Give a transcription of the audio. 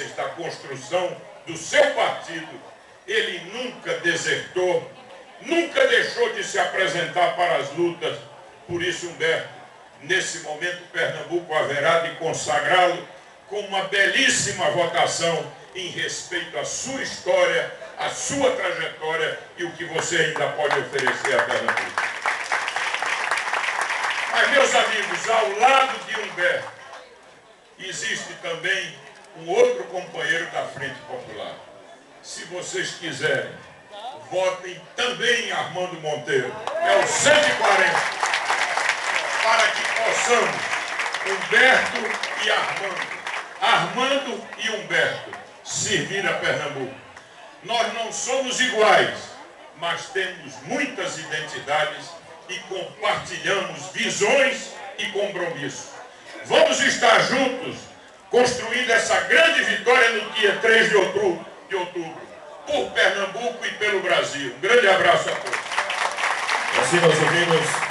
bases da construção do seu partido, ele nunca desertou, nunca deixou de se apresentar para as lutas. Por isso, Humberto, nesse momento, Pernambuco haverá de consagrá-lo com uma belíssima votação em respeito à sua história, à sua trajetória e o que você ainda pode oferecer a Pernambuco. Mas, meus amigos, ao lado de Humberto, existe também um outro companheiro da Frente Popular. Se vocês quiserem, votem também em Armando Monteiro, é o 140, para que possamos, Humberto e Armando, Armando e Humberto, servir a Pernambuco. Nós não somos iguais, mas temos muitas identidades e compartilhamos visões e compromissos. Vamos estar juntos construindo essa grande vitória no dia 3 de outubro, de outubro por Pernambuco e pelo Brasil. Um grande abraço a todos. Assim